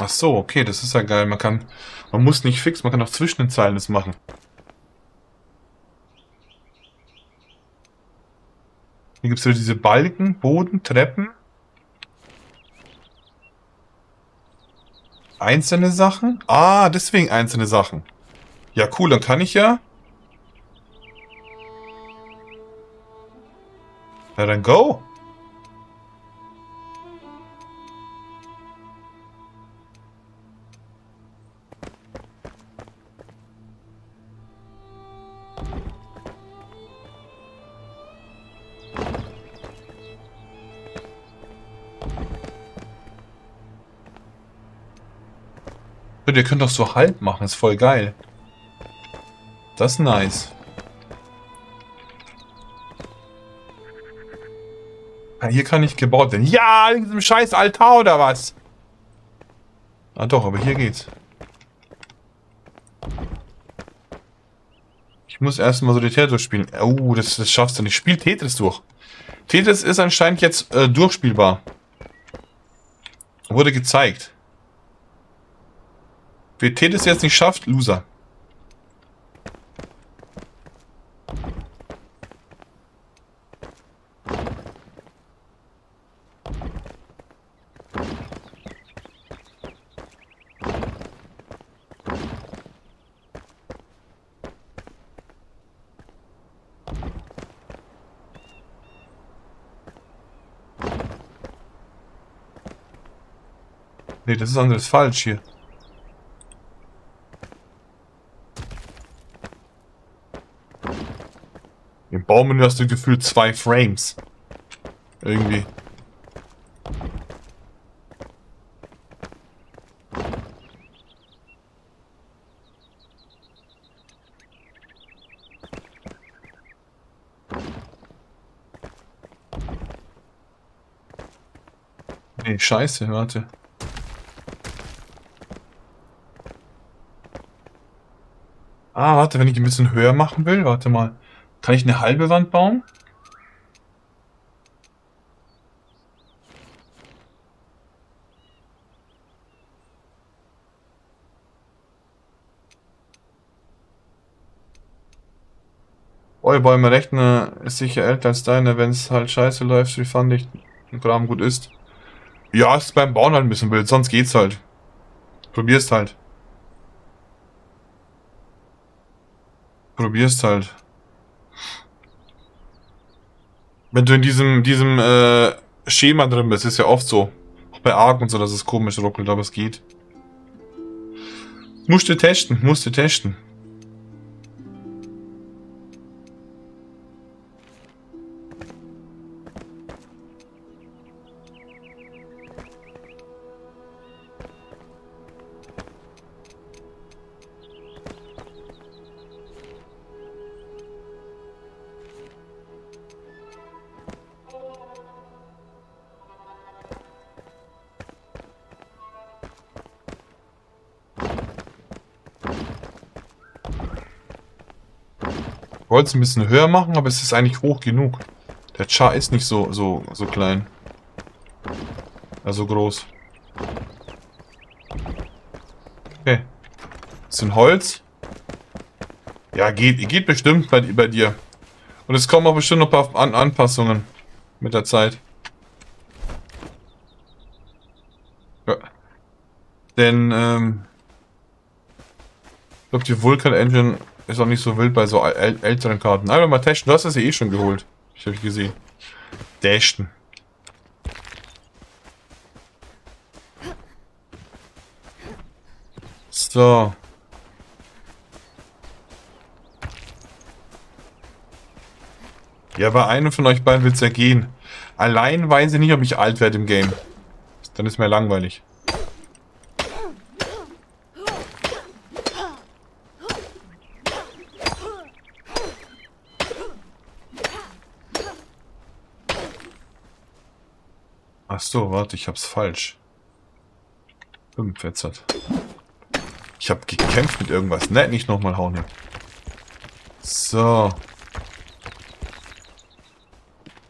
Ach so, okay, das ist ja geil. Man kann, man muss nicht fix, man kann auch zwischen den Zeilen das machen. Hier gibt es wieder diese Balken, Boden, Treppen. Einzelne Sachen? Ah, deswegen einzelne Sachen. Ja, cool, dann kann ich ja... Na dann go! Ihr könnt doch so halb machen, ist voll geil. Das ist nice. Ah, hier kann ich gebaut werden. Ja, in diesem scheiß Altar oder was? Ah doch, aber hier geht's. Ich muss erstmal so die Tetris spielen. Oh, das, das schaffst du nicht. Spiel Tetris durch. Tetris ist anscheinend jetzt äh, durchspielbar. Wurde gezeigt. Wer Tetris jetzt nicht schafft, Loser. Nee, das ist anderes falsch hier. Im Baum hast du gefühlt zwei Frames. Irgendwie. Nee, scheiße, warte. Ah, warte, wenn ich ein bisschen höher machen will, warte mal. Kann ich eine halbe Wand bauen? Eure Bäume Rechner ist sicher älter als deine, wenn es halt scheiße läuft, wie fand ich ein Kram gut ist. Ja, ist beim Bauen halt ein bisschen wild, sonst geht's halt. Probierst halt. Probierst halt. Wenn du in diesem, diesem äh, Schema drin bist, ist ja oft so. Auch bei Arc und so, dass es komisch ruckelt, aber es geht. Musst du testen, musst du testen. Wollte es ein bisschen höher machen, aber es ist eigentlich hoch genug. Der Char ist nicht so, so, so klein. Also groß. Okay. Bisschen Holz. Ja, geht, geht bestimmt bei, bei dir. Und es kommen auch bestimmt noch ein paar An Anpassungen mit der Zeit. Ja. Denn, ähm, ich glaube, die Vulkan Engine ist auch nicht so wild bei so äl älteren Karten. Einfach mal testen. Du hast es ja eh schon geholt. Ich habe gesehen. Dashen. So. Ja, bei einem von euch beiden wird es ja gehen. Allein weiß ich nicht, ob ich alt werde im Game. Dann ist mir langweilig. so, warte, ich hab's falsch. 5 jetzt. Ich hab gekämpft mit irgendwas. Ne, nicht nochmal hauen hier. So.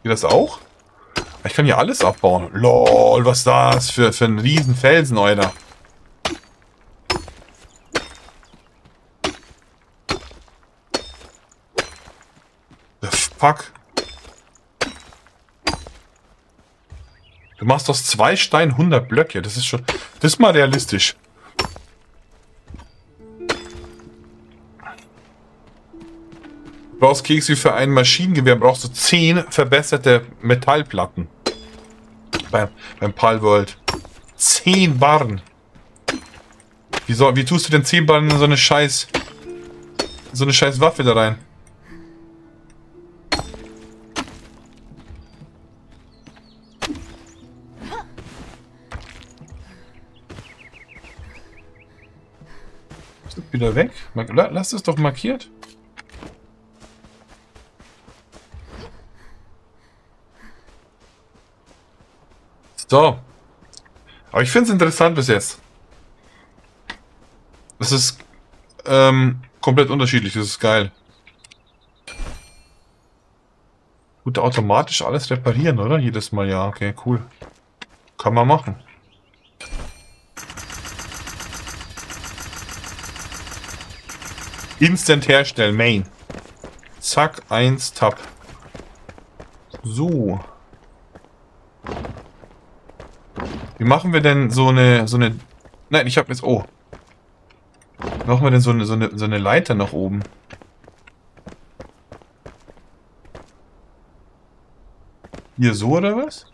Geht das auch? Ich kann hier alles abbauen. Lol, was ist das für, für ein Riesenfelsen, Alter. The fuck? Du machst aus zwei Steinen 100 Blöcke. Das ist schon... Das ist mal realistisch. Du brauchst Keks für ein Maschinengewehr. Brauchst du 10 verbesserte Metallplatten. Beim, beim Palworld. 10 Barren. Wie, soll, wie tust du denn 10 Barren in so eine scheiß... So eine scheiß Waffe da rein? Wieder weg? Lass es doch markiert. So. Aber ich finde es interessant bis jetzt. Das ist ähm, komplett unterschiedlich. Das ist geil. Gut, automatisch alles reparieren, oder? Jedes Mal, ja. Okay, cool. Kann man machen. Instant herstellen, Main. Zack, 1, Tab. So. Wie machen wir denn so eine, so eine... Nein, ich habe jetzt... Oh. Wie machen wir denn so eine, so eine, so eine Leiter nach oben? Hier so oder was?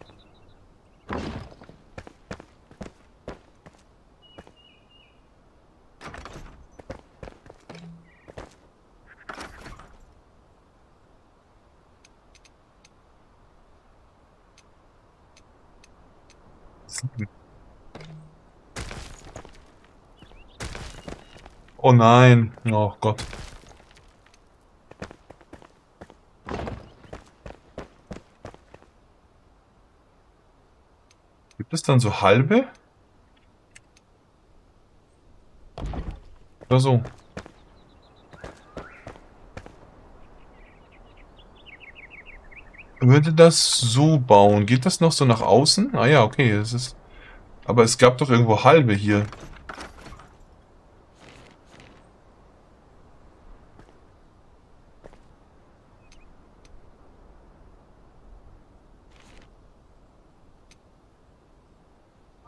Oh nein. Oh Gott. Gibt es dann so halbe? Oder so? Würde das so bauen? Geht das noch so nach außen? Ah ja, okay. Es ist. Aber es gab doch irgendwo halbe hier.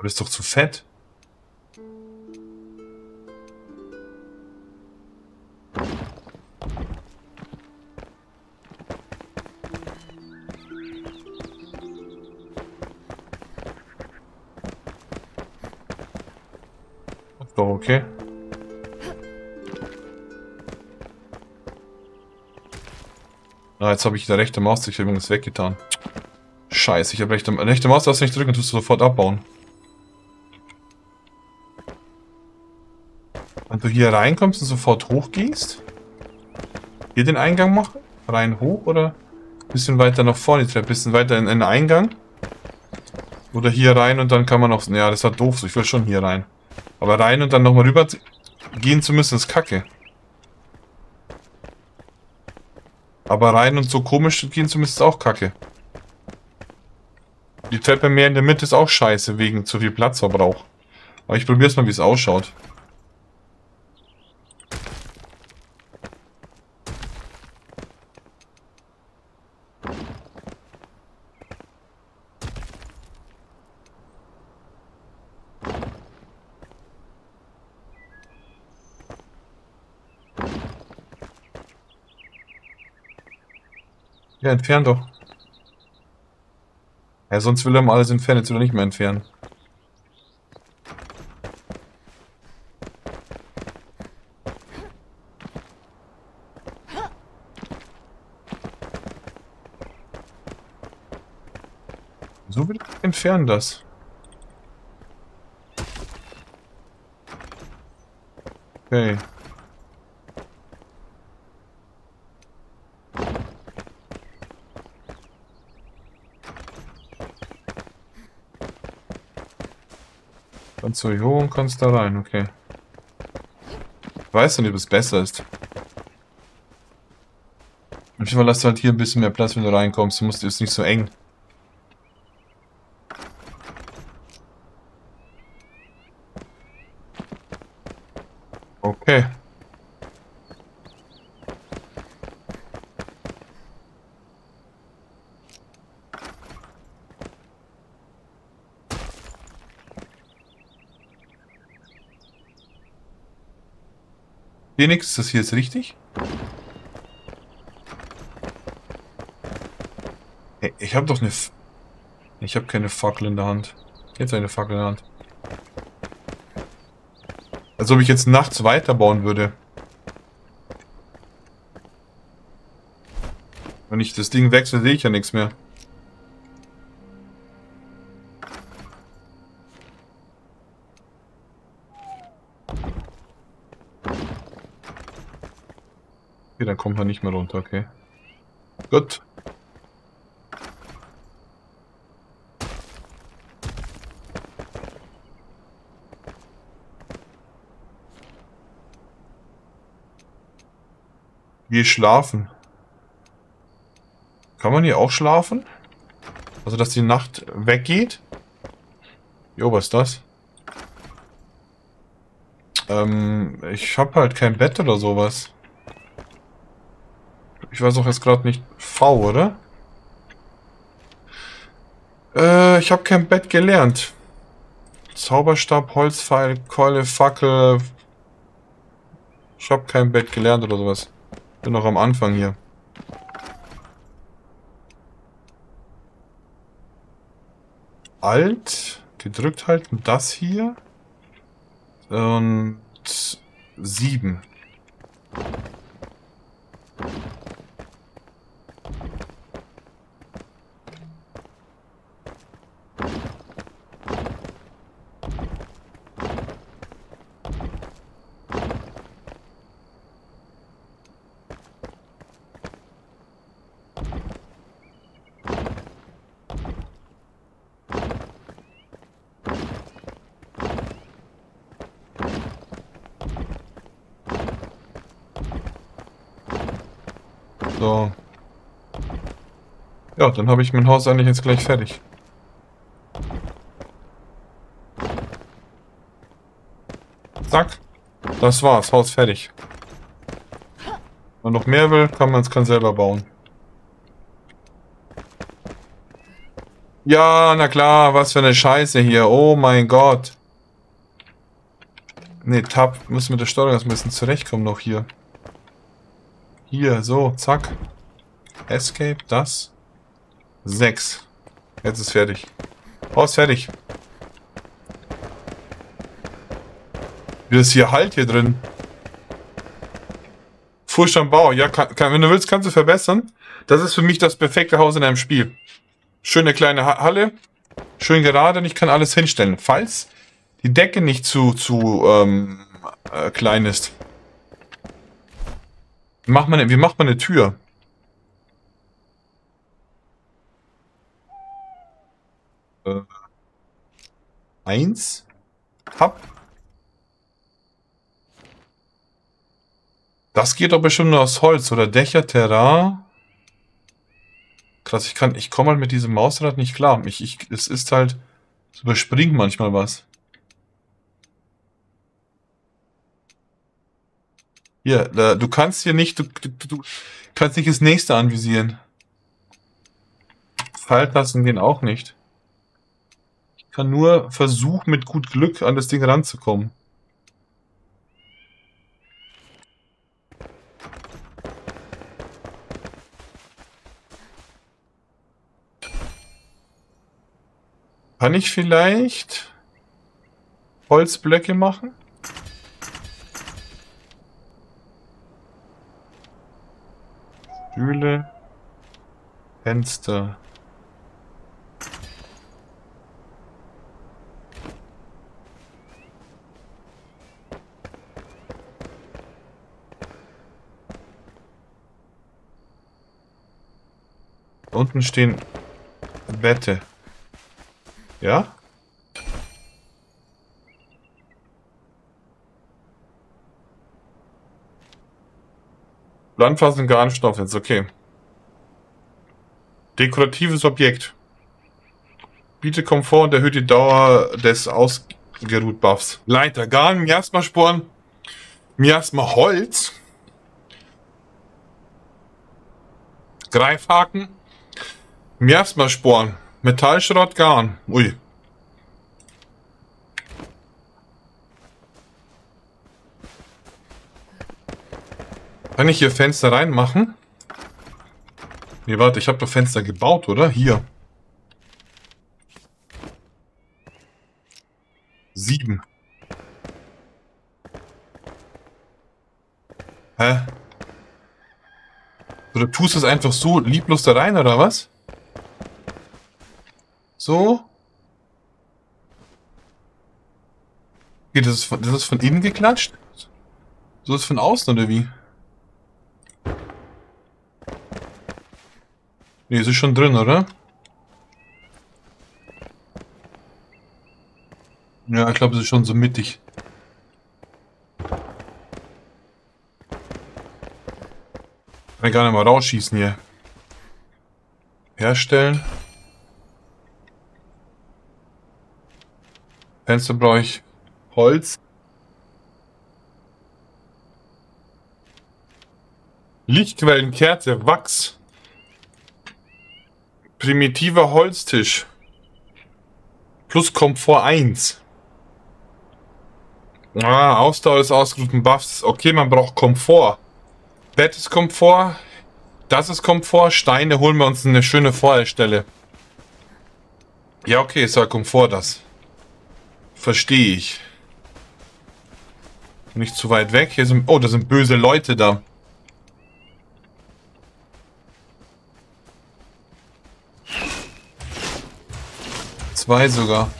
Aber das ist doch zu fett. Doch okay. Ah, jetzt habe ich die rechte Maus sich übrigens weggetan. Scheiße, ich habe rechte, rechte Maus, darfst du nicht drücken, tust du sofort abbauen. Wenn du hier reinkommst und sofort hochgehst, hier den Eingang machen, rein hoch oder ein bisschen weiter nach vorne, ein bisschen weiter in, den Eingang. Oder hier rein und dann kann man noch, ja das war doof, ich will schon hier rein. Aber rein und dann nochmal rüber gehen zu müssen ist kacke. Aber rein und so komisch gehen zu müssen ist auch kacke. Die Treppe mehr in der Mitte ist auch scheiße, wegen zu viel Platzverbrauch. Aber ich probiere es mal, wie es ausschaut. Ja, entfernt doch. Ja, sonst will er mal alles entfernen, jetzt will er nicht mehr entfernen. So will ich entfernen das. Okay. Kannst du hier hoch und kannst da rein, okay. Ich weiß nicht, ob es besser ist. Manchmal lässt du halt hier ein bisschen mehr Platz, wenn du reinkommst. Du musst, ist nicht so eng. Okay. Phoenix, ist das hier jetzt richtig? Hey, ich habe doch eine... F ich habe keine Fackel in der Hand. Jetzt eine Fackel in der Hand. Als ob ich jetzt nachts weiterbauen würde. Wenn ich das Ding wechsle, sehe ich ja nichts mehr. Kommt man nicht mehr runter, okay. Gut. Geh schlafen. Kann man hier auch schlafen? Also, dass die Nacht weggeht? Jo, was ist das? Ähm, ich habe halt kein Bett oder sowas. Ich weiß auch jetzt gerade nicht. V, oder? Äh, ich habe kein Bett gelernt. Zauberstab, Holzpfeil, Keule, Fackel. Ich habe kein Bett gelernt oder sowas. Bin noch am Anfang hier. Alt, gedrückt halten, das hier. Und sieben. So. Ja, dann habe ich mein Haus eigentlich jetzt gleich fertig. Zack. Das war's. Haus fertig. Wenn man noch mehr will, kann man es kann selber bauen. Ja, na klar, was für eine Scheiße hier. Oh mein Gott. Ne, Tab, müssen wir der Steuerung ein bisschen zurechtkommen noch hier. Hier, so, zack. Escape, das. Sechs. Jetzt ist fertig. Haus fertig. Wie das hier halt hier drin. Furcht am Bau. Ja, kann, kann, wenn du willst, kannst du verbessern. Das ist für mich das perfekte Haus in einem Spiel. Schöne kleine Halle. Schön gerade und ich kann alles hinstellen. Falls die Decke nicht zu, zu ähm, äh, klein ist. Wie macht man, wie macht man eine Tür? Äh, eins. Hab. Das geht doch bestimmt nur aus Holz oder Dächer, Terrain. Krass, ich kann, ich komme halt mit diesem Mausrad nicht klar. Ich, ich, es ist halt, es überspringt manchmal was. Hier, da, du kannst hier nicht, du, du, du kannst nicht das nächste anvisieren. Pfeiltasten gehen auch nicht. Kann nur versuchen, mit gut Glück an das Ding ranzukommen. Kann ich vielleicht Holzblöcke machen? Stühle, Fenster. Unten stehen Bette. Ja? Landfassen Garnstoff jetzt, okay. Dekoratives Objekt. Bietet Komfort und erhöht die Dauer des Ausgeruht-Buffs. Leiter, Garn, Miasma-Sporen, Miasma-Holz, Greifhaken, Miasma-Sporen, Metallschrott, Garn. Ui. Kann ich hier Fenster reinmachen? Nee, warte, ich habe doch Fenster gebaut, oder? Hier. Sieben. Hä? Oder tust du es einfach so lieblos da rein, oder was? So. Okay, das ist, von, das ist von innen geklatscht? So ist von außen, oder wie? Ne, es ist schon drin, oder? Ja, ich glaube, es ist schon so mittig. Kann ich gar nicht mal rausschießen hier. Herstellen. Fenster brauche ich Holz. Lichtquellen, Kerze, Wachs. Primitiver Holztisch. Plus Komfort 1. Ah, Ausdauer ist ausgerufen, Buffs. Okay, man braucht Komfort. Bett ist Komfort. Das ist Komfort. Steine holen wir uns eine schöne Feuerstelle. Ja, okay, ist ja Komfort das. Verstehe ich. Nicht zu weit weg. Hier sind. Oh, da sind böse Leute da. Zwei sogar.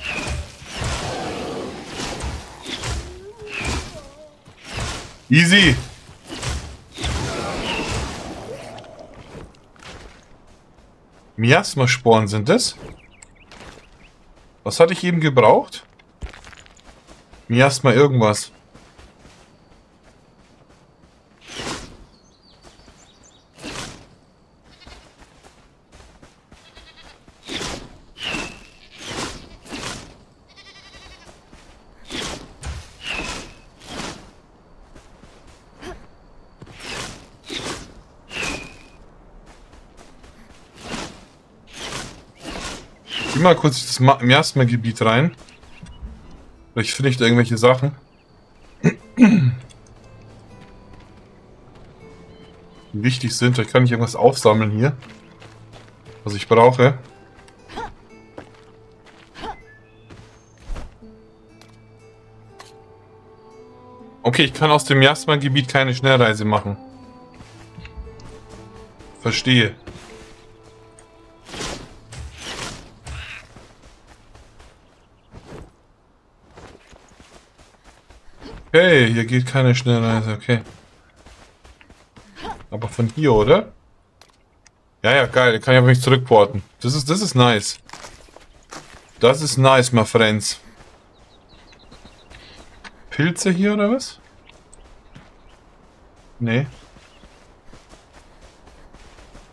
Easy. Miasmasporen sind es. Was hatte ich eben gebraucht? Miasma irgendwas. Geh mal kurz das Miasma-Gebiet rein. Vielleicht finde ich da irgendwelche Sachen. Die wichtig sind. Vielleicht kann ich irgendwas aufsammeln hier. Was ich brauche. Okay, ich kann aus dem Miasma-Gebiet keine Schnellreise machen. Verstehe. Okay, hier geht keine Schnellreise, okay. Aber von hier, oder? Ja, ja, geil, kann ich aber nicht zurückporten. Das ist, das ist nice. Das ist nice, my friends. Pilze hier, oder was? Nee.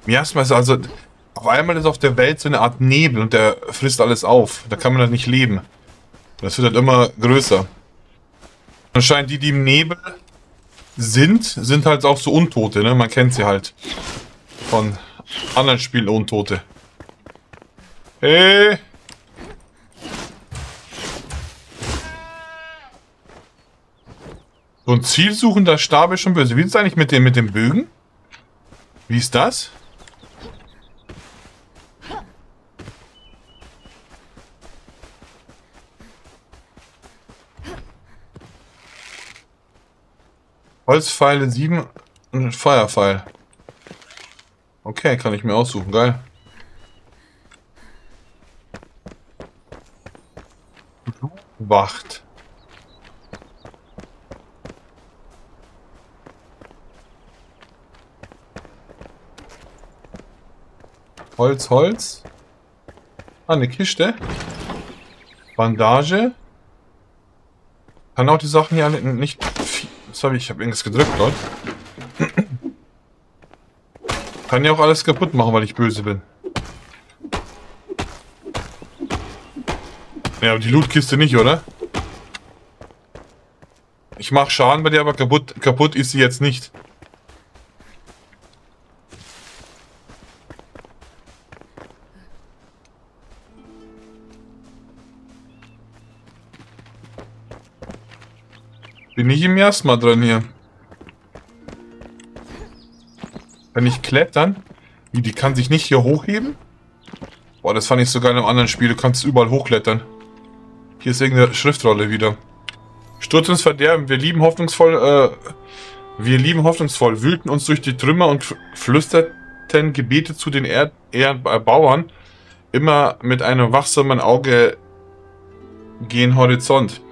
Miasma ist also... Auf einmal ist auf der Welt so eine Art Nebel und der frisst alles auf. Da kann man halt nicht leben. Das wird halt immer größer. Anscheinend die, die im Nebel sind, sind halt auch so Untote, ne? Man kennt sie halt. Von anderen Spielen Untote. Hey! So ein zielsuchender Stab ist schon böse. Wie ist es eigentlich mit dem, mit dem Bögen? Wie ist das? Holzpfeile 7 und Feuerpfeil. Okay, kann ich mir aussuchen. Geil. Wacht. Holz, Holz. Ah, eine Kiste. Bandage. Kann auch die Sachen hier nicht was habe ich? Ich habe irgendwas gedrückt dort. Kann ja auch alles kaputt machen, weil ich böse bin. Ja, aber die Lootkiste nicht, oder? Ich mache Schaden bei dir, aber kaputt, kaputt ist sie jetzt nicht. Bin ich im Miasma drin hier. Kann ich klettern? Wie, die kann sich nicht hier hochheben? Boah, das fand ich sogar in einem anderen Spiel. Du kannst überall hochklettern. Hier ist irgendeine Schriftrolle wieder. Sturz ins Verderben. Wir lieben hoffnungsvoll, äh, wir lieben hoffnungsvoll, wühlten uns durch die Trümmer und flüsterten Gebete zu den Erd Erdbauern. Immer mit einem wachsamen Auge gen Horizont.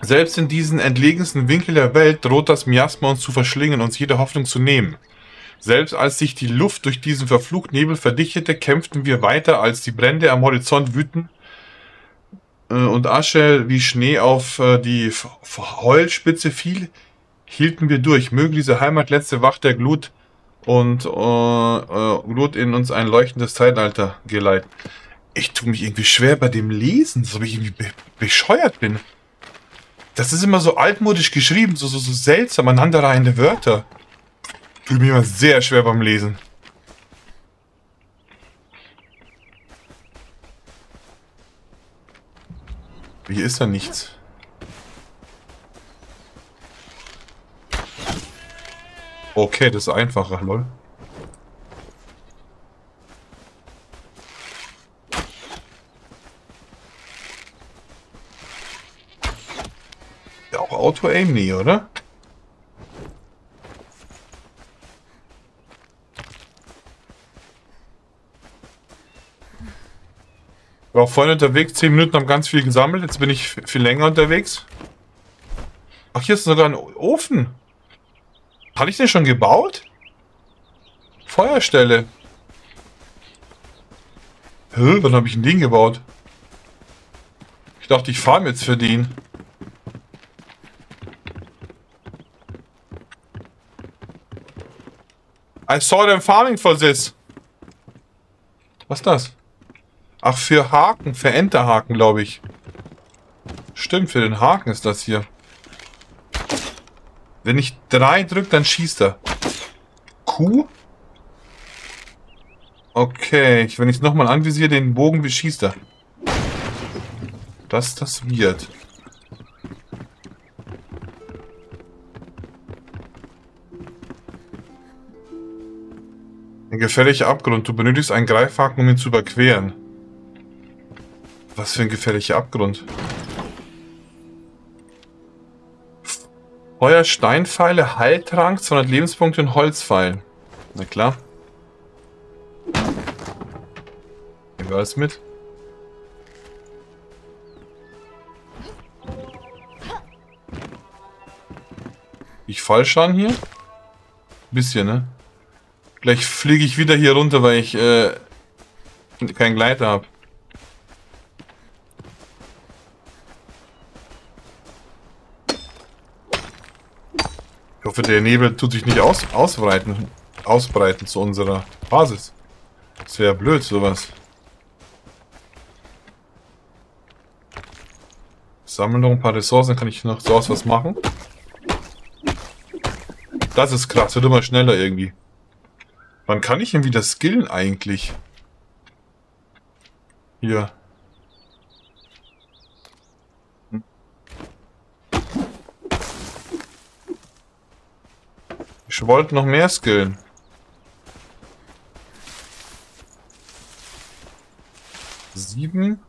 Selbst in diesen entlegensten Winkel der Welt droht das Miasma uns zu verschlingen, uns jede Hoffnung zu nehmen. Selbst als sich die Luft durch diesen verfluchten Nebel verdichtete, kämpften wir weiter, als die Brände am Horizont wüten äh, und Asche wie Schnee auf äh, die Heulspitze fiel, hielten wir durch. Möge diese Heimat letzte Wacht der Glut und äh, äh, Glut in uns ein leuchtendes Zeitalter geleiten. Ich tue mich irgendwie schwer bei dem Lesen, so wie ich irgendwie be bescheuert bin. Das ist immer so altmodisch geschrieben, so, so, so seltsam aneinanderreihende Wörter. Tut mir immer sehr schwer beim Lesen. Hier ist da nichts. Okay, das ist einfacher, lol. Auch Auto-Aim nie, oder? War vorhin unterwegs, 10 Minuten haben ganz viel gesammelt, jetzt bin ich viel länger unterwegs. Ach, hier ist sogar ein Ofen. Hatte ich den schon gebaut? Feuerstelle. Hä, wann habe ich ein Ding gebaut? Ich dachte, ich fahre jetzt für den. I saw them farming for this. Was ist das? Ach, für Haken, für Enterhaken, glaube ich. Stimmt, für den Haken ist das hier. Wenn ich drei drücke, dann schießt er. Q? Okay, wenn ich es nochmal anvisiere, den Bogen, wie schießt er? Das, das wird. Ein gefährlicher Abgrund. Du benötigst einen Greifhaken, um ihn zu überqueren. Was für ein gefährlicher Abgrund. Feuer, Steinpfeile, Heiltrank, 200 Lebenspunkte und Holzpfeil. Na klar. Nehmen wir alles mit. Ich Fallschaden hier? Bisschen, ne? Gleich fliege ich wieder hier runter, weil ich äh, keinen Gleiter habe. Ich hoffe, der Nebel tut sich nicht aus, ausbreiten, ausbreiten zu unserer Basis. Das wäre blöd, sowas. Sammeln noch ein paar Ressourcen, kann ich noch so was machen. Das ist krass, wird immer schneller irgendwie. Wann kann ich denn wieder skillen eigentlich? Hier. Ich wollte noch mehr skillen. Sieben.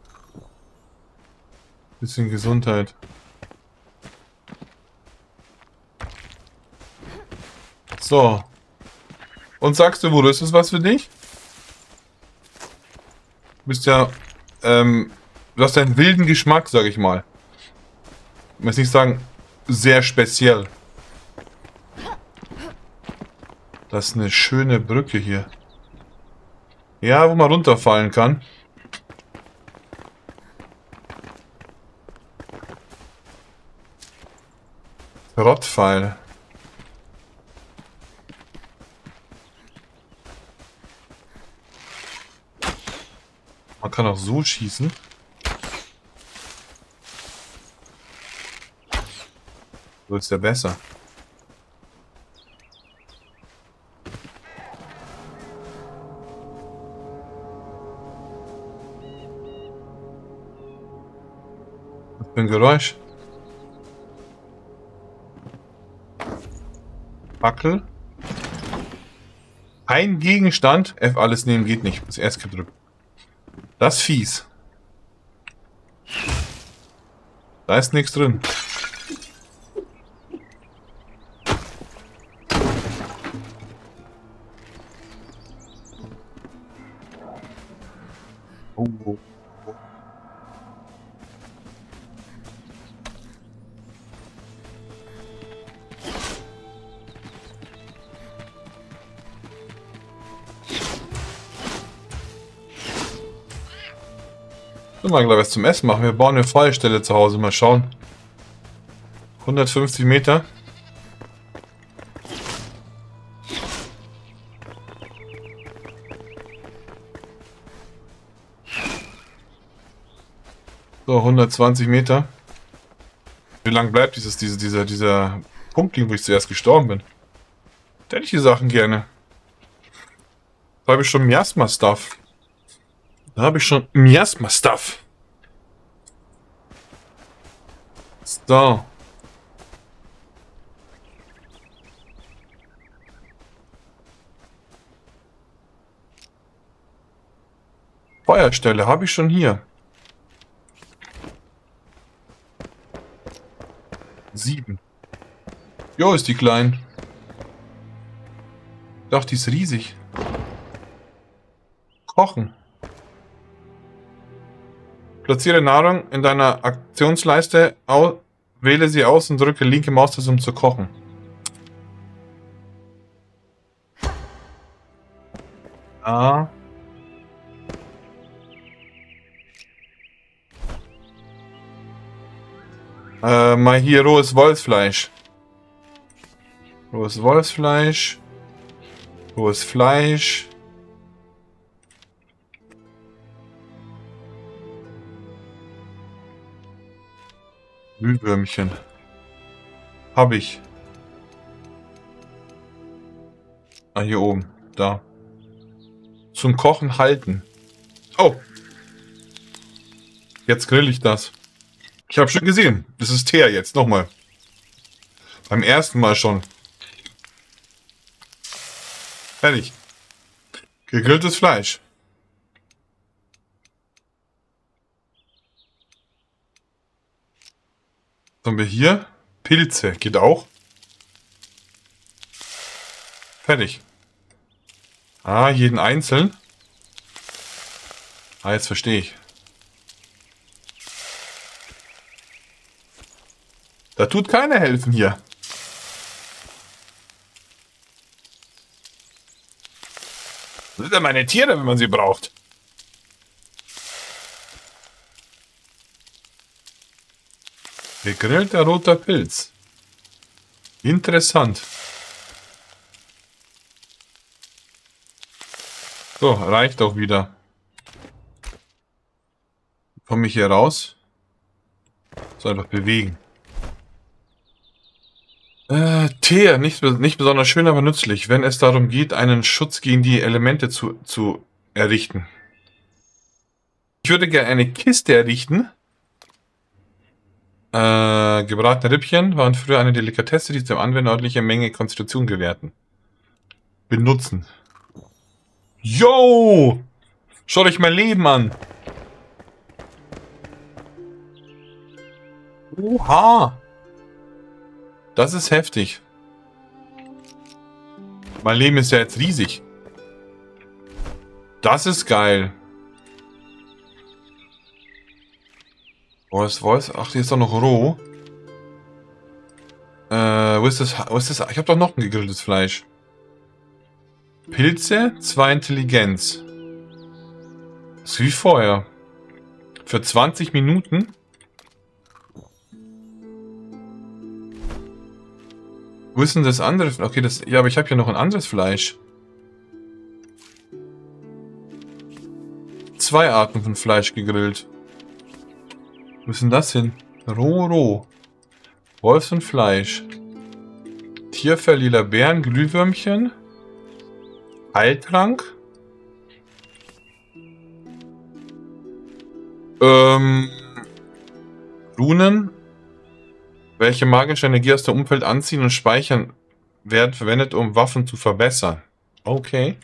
Bisschen Gesundheit. So. Und sagst du, wo ist das was für dich? Du bist ja, ähm, du hast einen wilden Geschmack, sag ich mal. Ich muss nicht sagen, sehr speziell. Das ist eine schöne Brücke hier. Ja, wo man runterfallen kann. Rottpfeil. Kann auch so schießen. So ist ja besser. für ein Geräusch? Fackel. Ein Gegenstand. F alles nehmen geht nicht. Das erst gedrückt. Das ist fies. Da ist nichts drin. Mal gleich was zum Essen machen. Wir bauen eine Feuerstelle zu Hause. Mal schauen. 150 Meter. So, 120 Meter. Wie lang bleibt dieses, diese, dieser, dieser Punkt wo ich zuerst gestorben bin? Da hätte ich die Sachen gerne. Da habe ich schon Miasma-Stuff. Da habe ich schon Miasma-Stuff. So. Feuerstelle habe ich schon hier. Sieben. Jo, ist die klein. Doch, die ist riesig. Kochen. Platziere Nahrung in deiner Aktionsleiste, wähle sie aus und drücke linke Maustaste, um zu kochen. Ah. Äh, mal hier rohes Wolfsfleisch. Rohes Wolfsfleisch. Rohes Fleisch. Glühwürmchen. Hab ich. Ah, hier oben. Da. Zum Kochen halten. Oh. Jetzt grill ich das. Ich habe schon gesehen. Das ist Teer jetzt. Nochmal. Beim ersten Mal schon. Fertig. Gegrilltes Fleisch. Haben wir hier? Pilze. Geht auch. Fertig. Ah, jeden einzeln. Ah, jetzt verstehe ich. Da tut keiner helfen hier. Das sind ja meine Tiere, wenn man sie braucht. Gegrillter roter Pilz. Interessant. So, reicht auch wieder. Komme ich hier raus? So einfach bewegen. Äh, Teer, nicht, nicht besonders schön, aber nützlich, wenn es darum geht, einen Schutz gegen die Elemente zu, zu errichten. Ich würde gerne eine Kiste errichten. Äh, gebratene Rippchen waren früher eine Delikatesse, die dem Anwender ordentliche Menge Konstitution gewährten. Benutzen. Yo! Schaut euch mein Leben an. Oha! Das ist heftig. Mein Leben ist ja jetzt riesig. Das ist geil. Wo ist? Ach, die ist doch noch roh. Äh, wo ist das? Wo ist das? Ich habe doch noch ein gegrilltes Fleisch. Pilze, zwei Intelligenz. Das ist wie vorher. Für 20 Minuten. Wo ist denn das andere? Okay, das. Ja, aber ich habe ja noch ein anderes Fleisch. Zwei Arten von Fleisch gegrillt. Wo ist denn das hin? Roh. Wolfs und Fleisch. Tierfell, lila Bären, Glühwürmchen. Heiltrank. Ähm. Runen. Welche magische Energie aus dem Umfeld anziehen und speichern werden verwendet, um Waffen zu verbessern. Okay.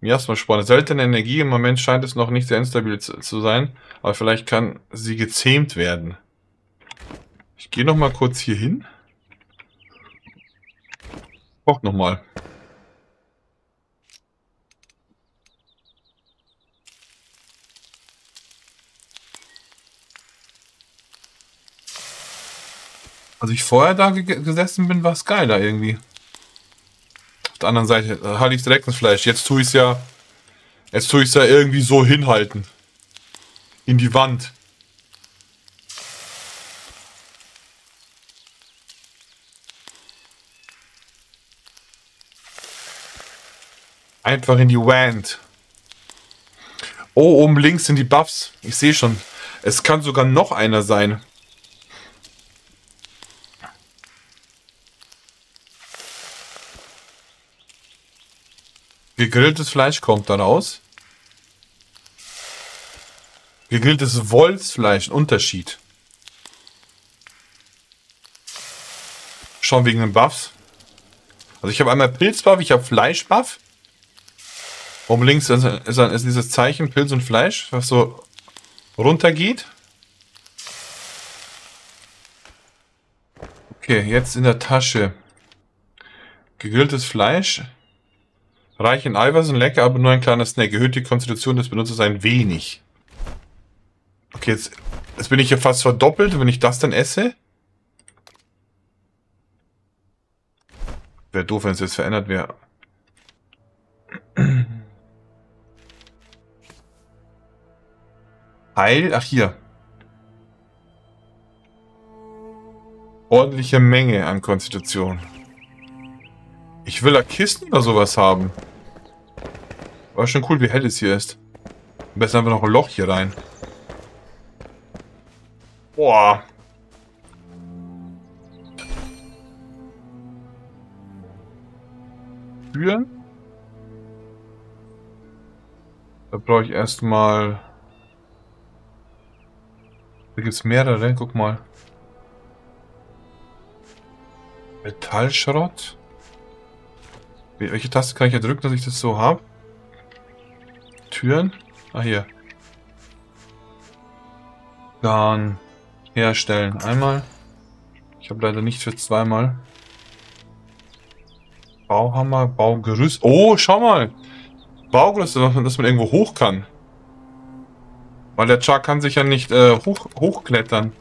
Miasma-Sporne. Seltene Energie. Im Moment scheint es noch nicht sehr instabil zu, sein. Aber vielleicht kann sie gezähmt werden. Ich gehe noch mal kurz hier hin. Koch noch mal. Als ich vorher da gesessen bin, war es geiler irgendwie. Auf der anderen Seite äh, halte ich direkt ins Fleisch. Jetzt tue ich es ja. Jetzt tue ich es ja irgendwie so hinhalten. In die Wand. Einfach in die Wand. Oh, oben links sind die Buffs. Ich sehe schon. Es kann sogar noch einer sein. Gegrilltes Fleisch kommt da raus. Gegrilltes Wolfsfleisch, ein Unterschied. Schon wegen den Buffs. Also ich habe einmal Pilzbuff, ich habe Fleischbuff. Oben links ist, ist, ist, dieses Zeichen Pilz und Fleisch, was so runtergeht. Okay, jetzt in der Tasche. Gegrilltes Fleisch. Reich in Eiweiß und lecker, aber nur ein kleiner Snack. Erhöht die Konstitution des Benutzers ein wenig. Okay, jetzt, jetzt bin ich ja fast verdoppelt, wenn ich das dann esse. Wäre doof, wenn es jetzt verändert wäre. Heil, ach hier. Ordentliche Menge an Konstitution. Ich will da Kisten oder sowas haben. War schon cool, wie hell es hier ist. Am besten einfach noch ein Loch hier rein. Boah. Türen. Da brauche ich erstmal... Da gibt es mehrere, guck mal. Metallschrott. Welche Taste kann ich hier drücken, dass ich das so habe? Türen? Ah, hier. Garn herstellen. Einmal. Ich habe leider nicht für zweimal. Bauhammer, Baugerüst. Oh, schau mal. Baugerüst, dass man irgendwo hoch kann. Weil der Char kann sich ja nicht äh, hoch, hochklettern.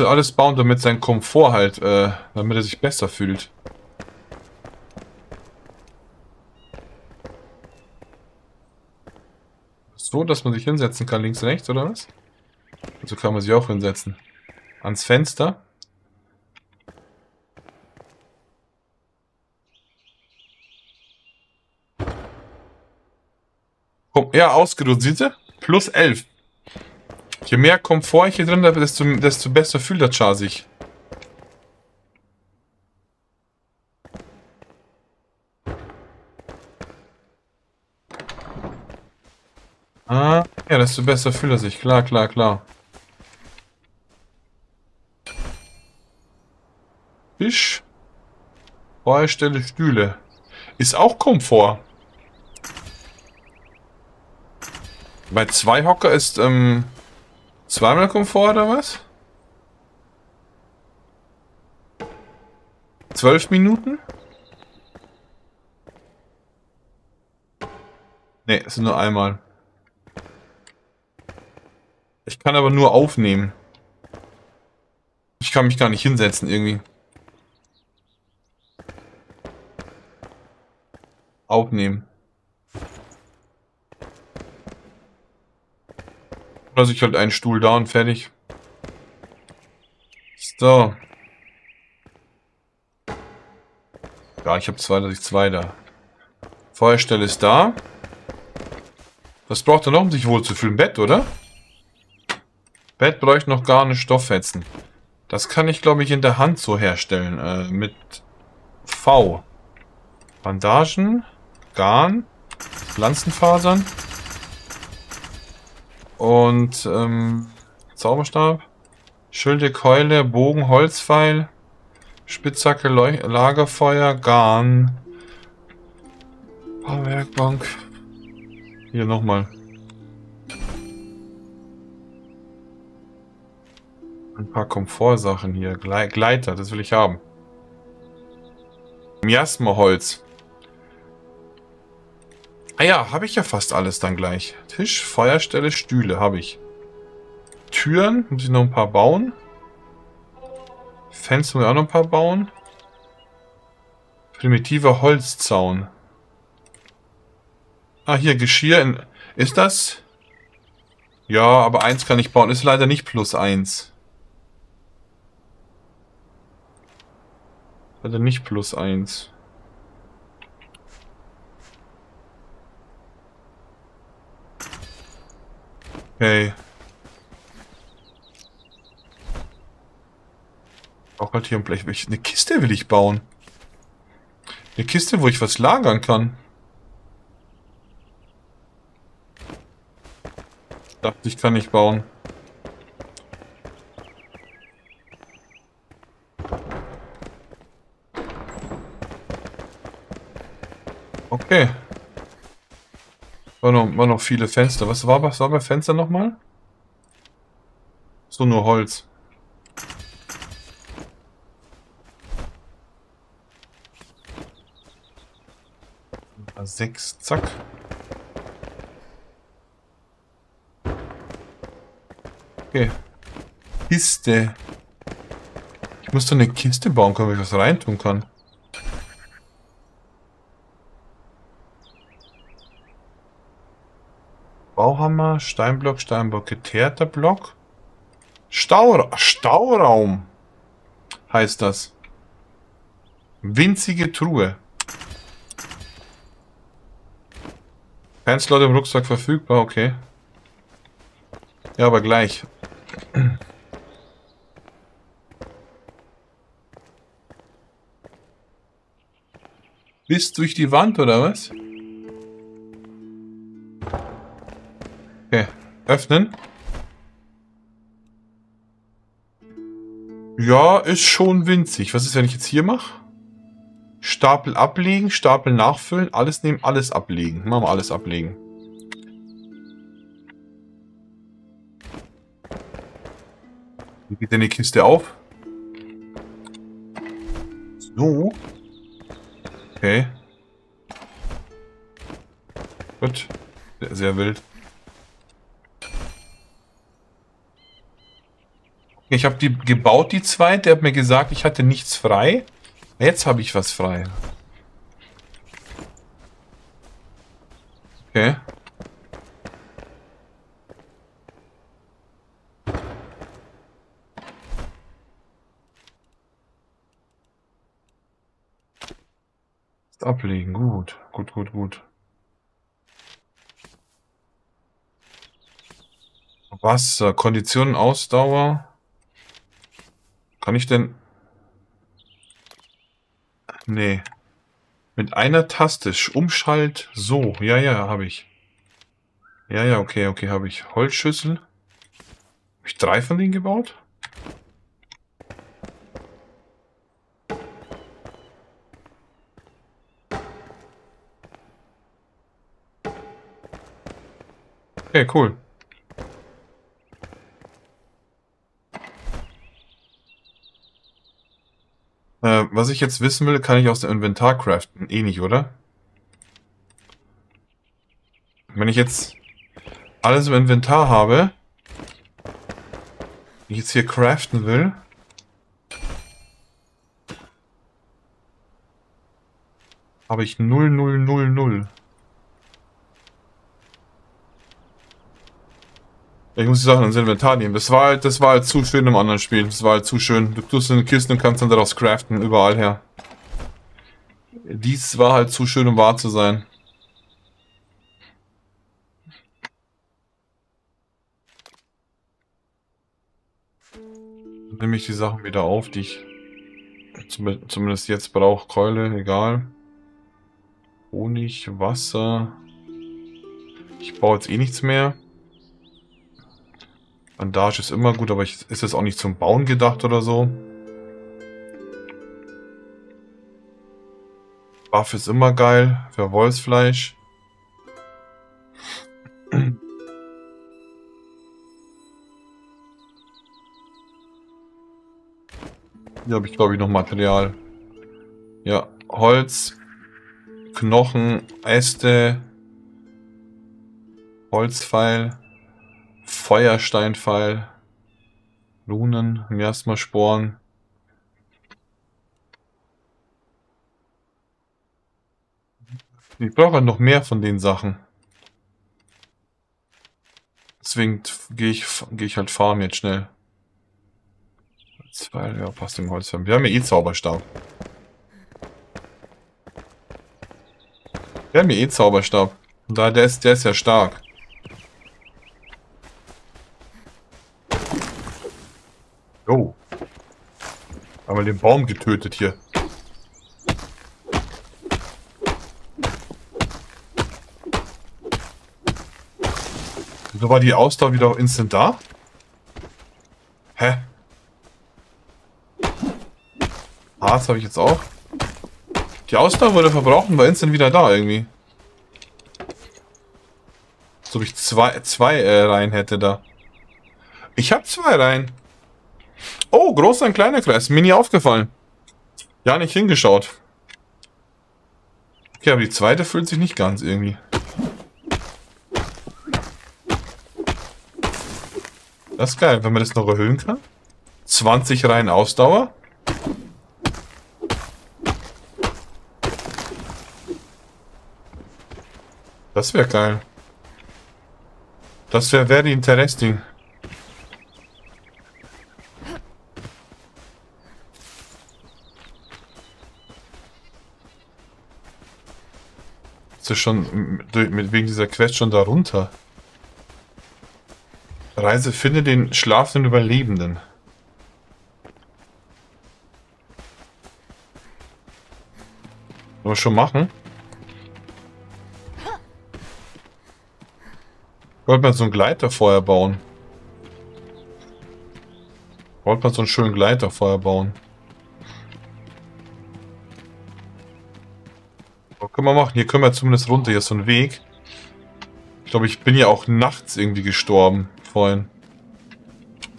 So alles bauen, damit sein Komfort halt, äh, damit er sich besser fühlt. So, dass man sich hinsetzen kann, links, rechts, oder was? So kann man sich auch hinsetzen. Ans Fenster. Ja, ausgeruht, siehst du? Plus 11. Je mehr Komfort ich hier drin habe, desto, desto besser fühlt der Char sich. Ah, ja, desto besser fühlt er sich. Klar, klar, klar. Tisch. Feuerstelle, Stühle. Ist auch Komfort. Bei zwei Hocker ist, ähm, zweimal Komfort oder was? Zwölf Minuten? Ne, es ist nur einmal. Ich kann aber nur aufnehmen. Ich kann mich gar nicht hinsetzen irgendwie. Aufnehmen. Lasse ich halt einen Stuhl da und fertig. So. Ja, ich habe zwei, dass ich zwei da. Feuerstelle ist da. Was braucht er noch, um sich wohlzufühlen? Bett, oder? Bett bräuchte noch gar eine Stofffetzen. Das kann ich, glaube ich, in der Hand so herstellen. Äh, mit V. Bandagen, Garn, Pflanzenfasern. Und ähm, Zauberstab, Schilde, Keule, Bogen, Holzpfeil, Spitzhacke, Leu Lagerfeuer, Garn. Werkbank. Hier nochmal. Ein paar Komfortsachen hier. Gle Gleiter, das will ich haben. Miasmaholz. Ah ja, habe ich ja fast alles dann gleich. Tisch, Feuerstelle, Stühle habe ich. Türen, muss ich noch ein paar bauen. Fenster muss ich auch noch ein paar bauen. Primitiver Holzzaun. Ah, hier, Geschirr. In, ist das? Ja, aber eins kann ich bauen. Ist leider nicht plus eins. Leider nicht plus eins. Okay. Auch halt hier ein Blech. Eine Kiste will ich bauen. Eine Kiste, wo ich was lagern kann. Dachte ich kann nicht bauen. Okay. War noch, war noch viele Fenster. Was war, was war bei Fenster nochmal? So nur Holz. Sechs, zack. Okay. Kiste. Ich muss da eine Kiste bauen können, ich was reintun kann. Bauhammer, Steinblock, Steinblock, geteerter Block. Staura Stauraum heißt das. Winzige Truhe. Kein Slot im Rucksack verfügbar, okay. Ja, aber gleich. Bis durch die Wand, oder was? Öffnen. Ja, ist schon winzig. Was ist, wenn ich jetzt hier mache? Stapel ablegen, Stapel nachfüllen, alles nehmen, alles ablegen. Machen wir alles ablegen. Wie geht denn die Kiste auf? So. Okay. Gut. Sehr, sehr wild. Ich habe die gebaut, die zwei. Der hat mir gesagt, ich hatte nichts frei. Jetzt habe ich was frei. Okay. Ablegen, gut. Gut, gut, gut. Wasser, Konditionen, Ausdauer. Kann ich denn... Nee. Mit einer Taste. Umschalt. So. Ja, ja, habe ich. Ja, ja, okay, okay, habe ich. Holzschüssel. Habe ich drei von denen gebaut? Okay, cool. Was ich jetzt wissen will, kann ich aus dem Inventar craften. Eh nicht, oder? Wenn ich jetzt alles im Inventar habe, ich jetzt hier craften will, habe ich 0000. Ich muss die Sachen ins Inventar nehmen. Das war halt, das war halt zu schön im anderen Spiel. Das war halt zu schön. Du tust in Kisten und kannst dann daraus craften, überall her. Dies war halt zu schön, um wahr zu sein. Dann nehme ich die Sachen wieder auf, die ich zumindest jetzt brauche. Keule, egal. Honig, Wasser. Ich baue jetzt eh nichts mehr. Bandage ist immer gut, aber ich, ist es auch nicht zum Bauen gedacht oder so? Buff ist immer geil für Wolfsfleisch. Hier habe ich, glaube ich, noch Material. Ja, Holz, Knochen, Äste, Holzpfeil, Feuersteinpfeil, Runen, Miasma-Sporen. Ich brauche noch mehr von den Sachen. Deswegen gehe ich, geh ich halt farmen jetzt schnell. Zwei, ja, passt im Holz. Wir haben ja eh Zauberstab. Wir haben ja eh Zauberstab. Und da, der ist, der ist ja stark. Oh. Haben den Baum getötet hier. Wieso war die Ausdauer wieder instant da? Hä? Harz habe ich jetzt auch. Die Ausdauer wurde verbraucht und war instant wieder da irgendwie. So ob ich zwei, zwei äh, Reihen hätte da. Ich habe zwei Reihen. Oh, großer und kleiner Kreis. Mir nie aufgefallen. Ja, nicht hingeschaut. Okay, aber die zweite fühlt sich nicht ganz irgendwie. Das ist geil, wenn man das noch erhöhen kann. 20 Reihen Ausdauer. Das wäre geil. Das wäre very interesting. Ist schon mit, wegen dieser Quest schon darunter? Reise, finde den schlafenden Überlebenden. Wollen wir schon machen? Wollte man so einen Gleiter vorher bauen. Wollte man so einen schönen Gleiter vorher bauen. Können wir machen? Hier können wir zumindest runter. Hier ist so ein Weg. Ich glaube, ich bin ja auch nachts irgendwie gestorben vorhin.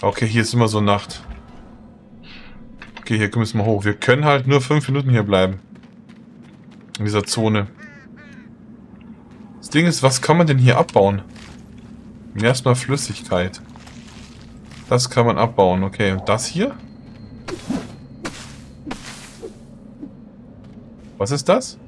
Okay, hier ist immer so Nacht. Okay, hier müssen wir hoch. Wir können halt nur fünf Minuten hier bleiben. In dieser Zone. Das Ding ist, was kann man denn hier abbauen? Erstmal Flüssigkeit. Das kann man abbauen. Okay, und das hier? Was ist das?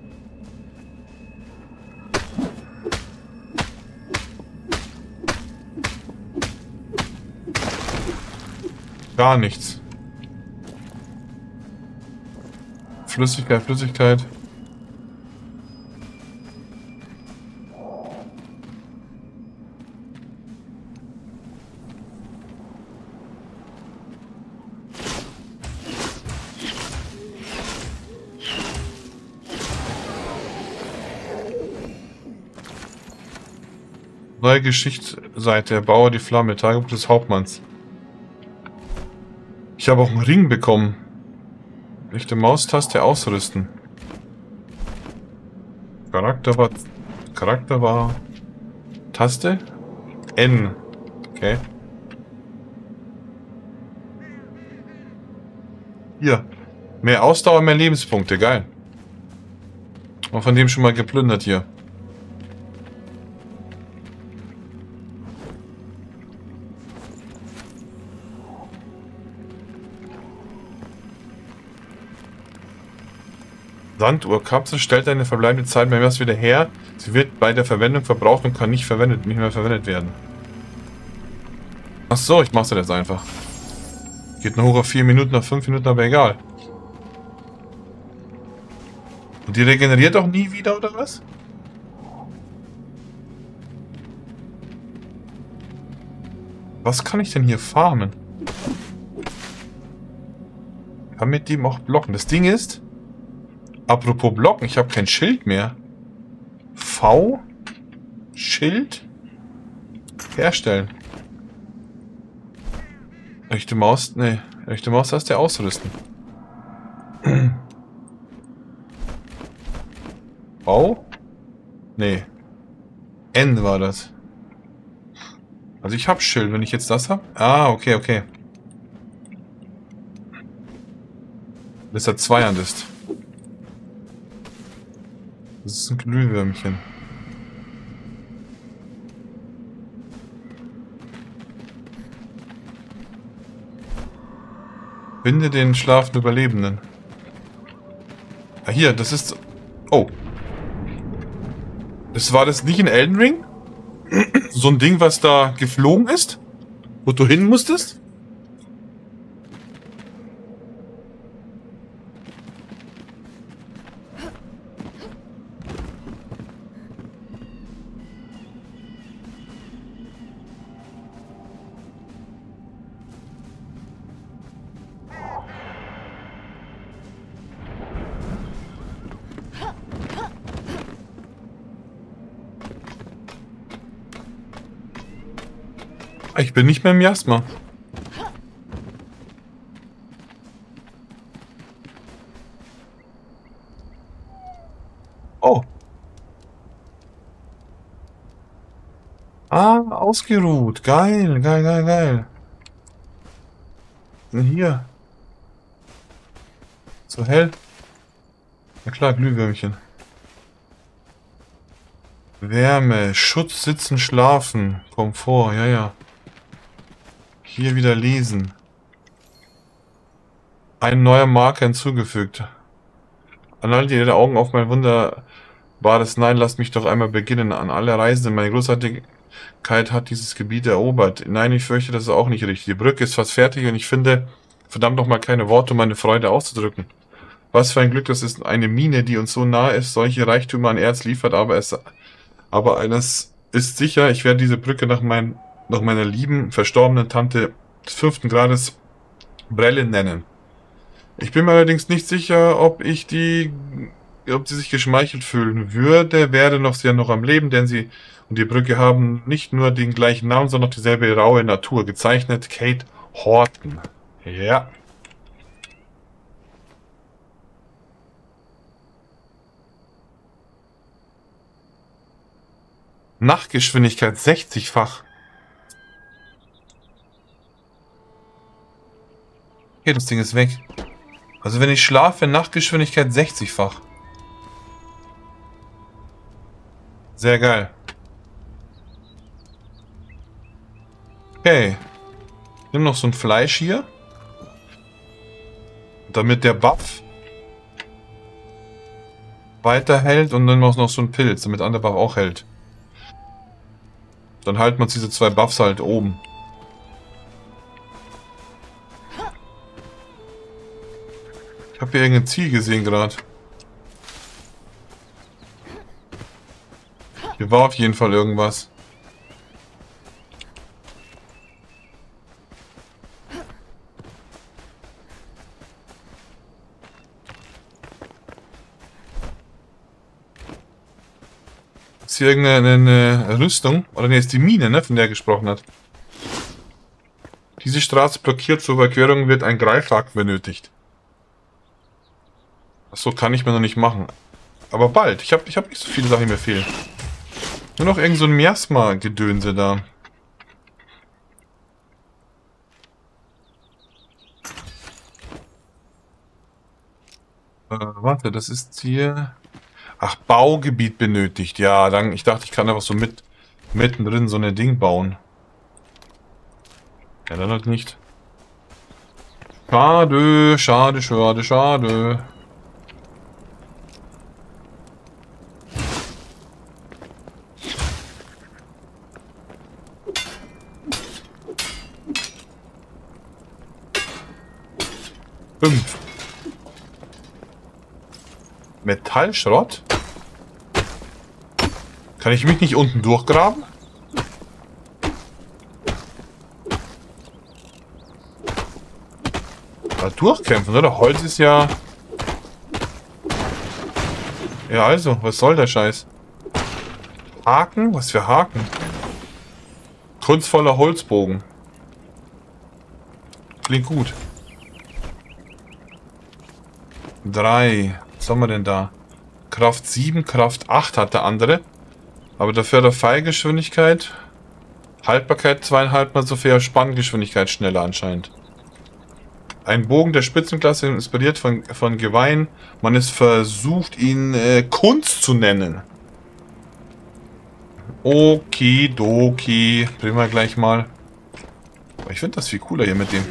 Gar nichts. Flüssigkeit, Flüssigkeit. Neue Geschichtsseite. Bauer die Flamme. Tagebuch des Hauptmanns. Ich habe auch einen Ring bekommen. Rechte Maustaste ausrüsten. Charakter war... Charakter war... Taste? N. Okay. Hier. Mehr Ausdauer, mehr Lebenspunkte. Geil. Und von dem schon mal geplündert hier. Sanduhrkapsel stellt eine verbleibende Zeit mehrmals wieder her. Sie wird bei der Verwendung verbraucht und kann nicht verwendet, nicht mehr verwendet werden. Ach so, ich mach's jetzt einfach. Geht nur hoch auf 4 Minuten, auf 5 Minuten, aber egal. Und die regeneriert auch nie wieder, oder was? Was kann ich denn hier farmen? Kann mit dem auch blocken. Das Ding ist, Apropos blocken, ich habe kein Schild mehr. V. Schild. Herstellen. Rechte Maus, ne, rechte Maus heißt der ausrüsten. Bau? Nee. N war das. Also ich hab Schild, wenn ich jetzt das hab. Ah, okay, okay. Bis er zwei ist. Das ist ein Glühwürmchen. Binde den schlafenden Überlebenden. Ah, hier, das ist... Oh. Das war das nicht in Elden Ring? so ein Ding, was da geflogen ist? Wo du hin musstest? Ich bin nicht mehr im Jasma. Oh. Ah, ausgeruht. Geil, geil, geil, geil. Und hier. So hell. Na klar, Glühwürmchen. Wärme, Schutz, Sitzen, Schlafen, Komfort, ja, ja. Hier wieder lesen. Ein neuer Marker hinzugefügt. An all die ihre Augen auf mein wunderbares Nein, lasst mich doch einmal beginnen. An alle Reisenden, meine Großartigkeit hat dieses Gebiet erobert. Nein, ich fürchte, das ist auch nicht richtig. Die Brücke ist fast fertig und ich finde verdammt noch mal keine Worte, um meine Freude auszudrücken. Was für ein Glück, das ist eine Mine, die uns so nahe ist, solche Reichtümer an Erz liefert, aber es, aber eines ist sicher, ich werde diese Brücke nach meinem nach meiner lieben, verstorbenen Tante des fünften Grades Brelle nennen. Ich bin mir allerdings nicht sicher, ob ich die, ob sie sich geschmeichelt fühlen würde, wäre noch sie ja noch am Leben, denn sie und die Brücke haben nicht nur den gleichen Namen, sondern auch dieselbe raue Natur. Gezeichnet Kate Horton. Ja. Nachtgeschwindigkeit 60-fach. Okay, das Ding ist weg. Also wenn ich schlafe, Nachtgeschwindigkeit 60-fach. Sehr geil. Okay. Nimm noch so ein Fleisch hier. Damit der Buff weiterhält und dann noch so ein Pilz, damit der andere Buff auch hält. Dann halten wir uns diese zwei Buffs halt oben. Habe hier irgendein Ziel gesehen gerade. Hier war auf jeden Fall irgendwas. Ist hier irgendeine Rüstung? Oder ne, ist die Mine, ne, von der er gesprochen hat. Diese Straße blockiert, zur Überquerung wird ein Greifhaken benötigt. Achso, kann ich mir noch nicht machen. Aber bald. Ich habe ich hab nicht so viele Sachen, die mir fehlen. Nur noch irgend so ein Miasma-Gedönse da. Äh, warte, das ist hier... Ach, Baugebiet benötigt. Ja, dann, ich dachte, ich kann einfach so mit mittendrin so ein Ding bauen. Ja, dann halt nicht. Schade, schade, schade, schade. Fünf. Metallschrott? Kann ich mich nicht unten durchgraben? Da durchkämpfen, oder? Holz ist ja... Ja, also, was soll der Scheiß? Haken? Was für Haken? Kunstvoller Holzbogen. klingt gut. Drei. Was haben wir denn da? Kraft 7, Kraft 8 hat der andere. Aber dafür hat er Pfeilgeschwindigkeit. Haltbarkeit zweieinhalb mal so viel, Spanngeschwindigkeit schneller anscheinend. Ein Bogen der Spitzenklasse inspiriert von, von Geweihen. Man ist versucht, ihn äh, Kunst zu nennen. Okidoki. Bringen wir gleich mal. Ich finde das viel cooler hier mit dem.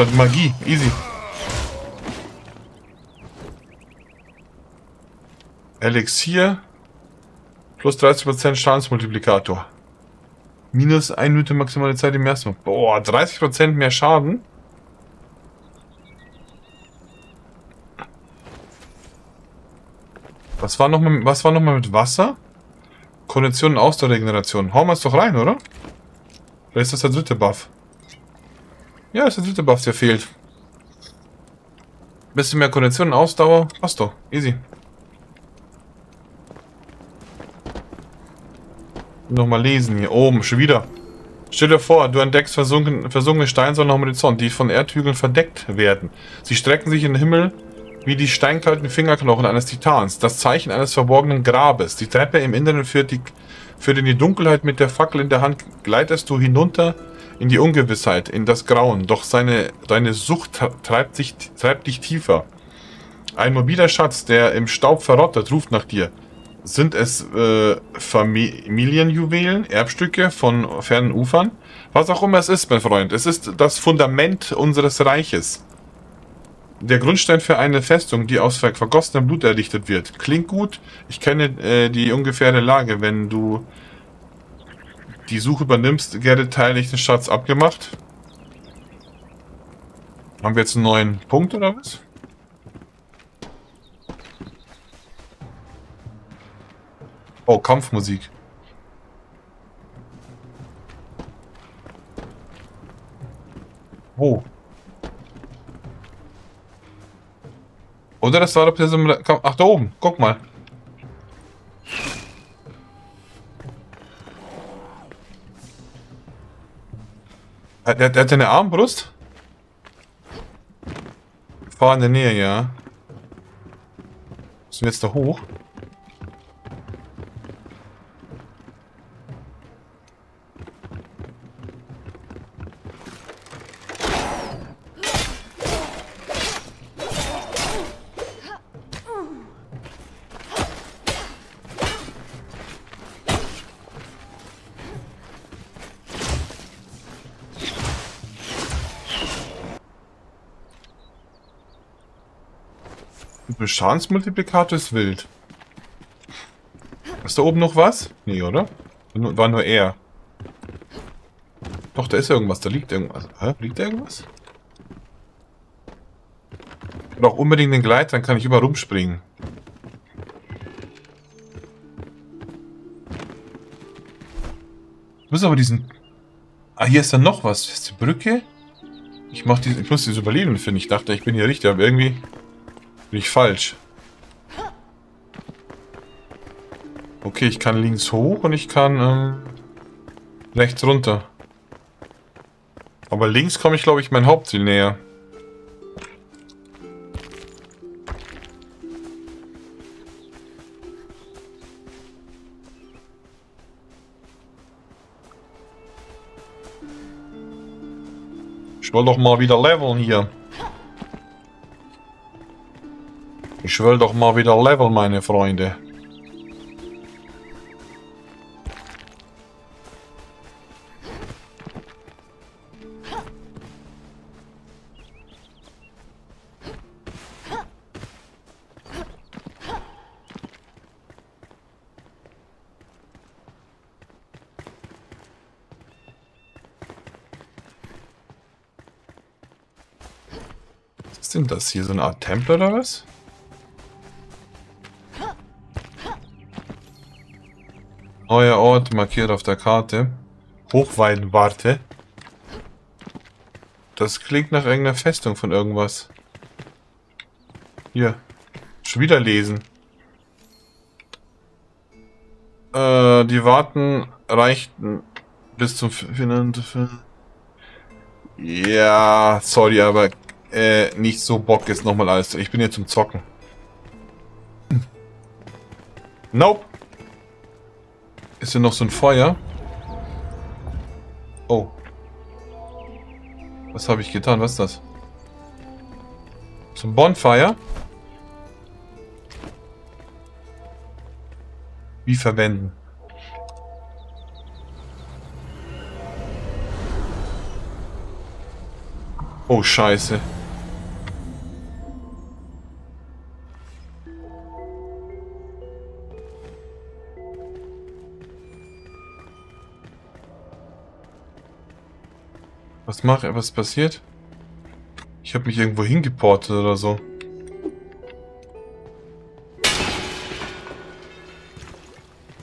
Halt Magie. Easy. Elixier. Plus 30% Schadensmultiplikator. Minus 1 Minute maximale Zeit im ersten Mal. Boah, 30% mehr Schaden. Was war nochmal was war noch mal mit Wasser? Kondition und Ausdauerregeneration. Hauen wir es doch rein, oder? Vielleicht ist das der dritte Buff. Ja, ist der dritte Buff, der fehlt. Bisschen mehr Kondition und Ausdauer. Passt doch. Easy. Nochmal lesen hier. Oben, schon wieder. Stell dir vor, du entdeckst versunken, versunkene Steinsäulen am Horizont, die von Erdhügeln verdeckt werden. Sie strecken sich in den Himmel wie die steinkalten Fingerknochen eines Titans, das Zeichen eines verborgenen Grabes. Die Treppe im Inneren führt, die, führt in die Dunkelheit mit der Fackel in der Hand. Gleitest du hinunter in die Ungewissheit, in das Grauen. Doch seine, deine Sucht treibt, sich, treibt dich tiefer. Ein mobiler Schatz, der im Staub verrottet, ruft nach dir. Sind es äh, Familienjuwelen, Erbstücke von fernen Ufern? Was auch immer es ist, mein Freund. Es ist das Fundament unseres Reiches. Der Grundstein für eine Festung, die aus vergossenem Blut errichtet wird. Klingt gut. Ich kenne äh, die ungefähre Lage. Wenn du die Suche übernimmst, ich den Schatz abgemacht. Haben wir jetzt einen neuen Punkt oder was? Oh, Kampfmusik. Wo? Oder das war doch der Simulator. Ach, da oben. Guck mal. Der, der hat eine Armbrust? Fahr in der Nähe, ja. Müssen wir jetzt da hoch? Schadensmultiplikator ist wild. Ist da oben noch was? Nee, oder? War nur er. Doch, da ist irgendwas. Da liegt irgendwas. Hä? Liegt da irgendwas? Ich brauche unbedingt den Gleit, dann kann ich über rumspringen. Ich muss aber diesen... Ah, hier ist dann noch was. Das ist die Brücke? Ich, mach die... ich muss dieses Überleben finden. Ich dachte, ich bin hier richtig, aber irgendwie... Bin ich falsch? Okay, ich kann links hoch und ich kann ähm, rechts runter. Aber links komme ich, glaube ich, mein Hauptziel näher. Ich will doch mal wieder leveln hier. Ich will doch mal wieder Level, meine Freunde. Was ist denn das hier? So eine Art Tempel oder was? Neuer Ort markiert auf der Karte. Hochweidenwarte. Das klingt nach irgendeiner Festung von irgendwas. Hier. Schon wieder lesen. Äh, die Warten reichten bis zum Finanzen. Ja, sorry, aber äh, nicht so Bock jetzt nochmal alles. Ich bin hier zum Zocken. Nope. Ist hier noch so ein Feuer? Oh. Was habe ich getan? Was ist das? Zum Bonfire? Wie verwenden? Oh, scheiße. Was mache Was passiert? Ich habe mich irgendwo hingeportet oder so.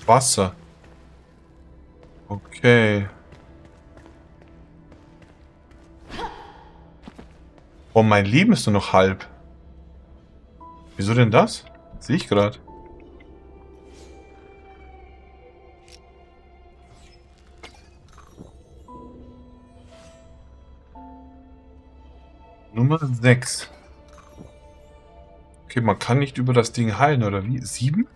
Wasser. Okay. Oh, mein Leben ist nur noch halb. Wieso denn das? Sehe ich gerade. Nummer 6. Okay, man kann nicht über das Ding heilen, oder wie? 7?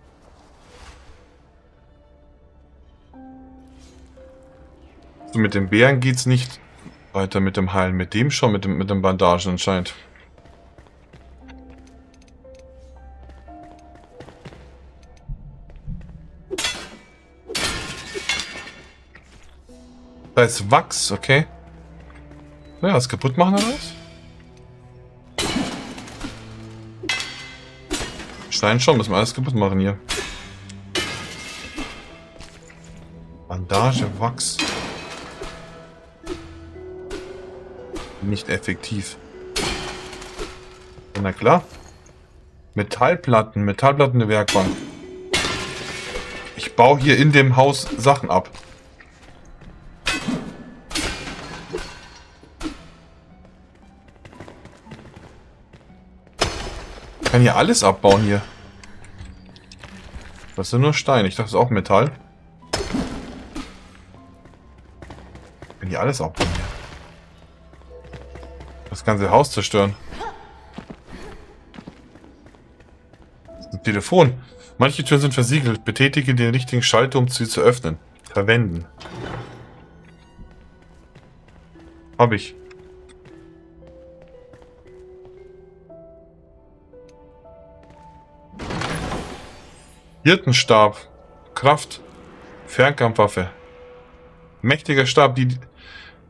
So, mit dem Bären geht's nicht weiter mit dem Heilen. Mit dem schon, mit dem, mit dem Bandagen anscheinend. Da ist Wachs, okay. Ja, was kaputt machen oder was? Stein schon, müssen wir alles kaputt machen hier. Bandage, Wachs. Nicht effektiv. Na klar. Metallplatten, Metallplatten der Werkbank. Ich baue hier in dem Haus Sachen ab. Kann hier alles abbauen hier. Das sind nur Steine. Ich dachte, das ist auch Metall. Ich kann hier alles abbauen hier. Das ganze Haus zerstören. Das ist ein Telefon. Manche Türen sind versiegelt. Betätige den richtigen Schalter, um sie zu öffnen. Verwenden. Hab ich. Hirtenstab. Kraft. Fernkampfwaffe. Mächtiger Stab, die,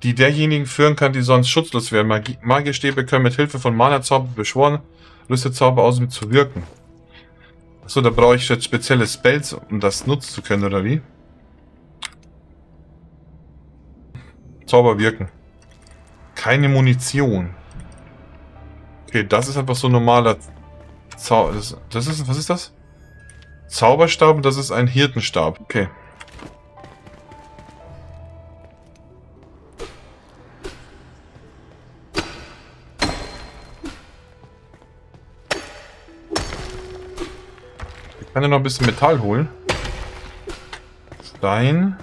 die derjenigen führen kann, die sonst schutzlos wären. Magie, Magierstäbe können mit Hilfe von Mana-Zauber beschworen, Lüste-Zauber aus zu wirken. Achso, da brauche ich jetzt spezielle Spells, um das nutzen zu können, oder wie? Zauber wirken. Keine Munition. Okay, das ist einfach so normaler Zauber. Das, das ist, was ist das? Zauberstab und das ist ein Hirtenstab. Okay. Ich kann ja noch ein bisschen Metall holen. Stein.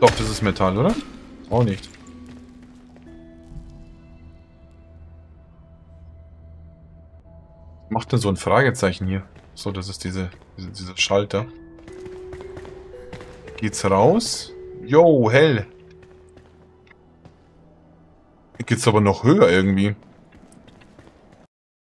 Doch, das ist Metall, oder? Auch nicht. Macht denn so ein Fragezeichen hier? So, das ist diese, diese, diese Schalter. Geht's raus? Jo, hell. Geht's aber noch höher irgendwie.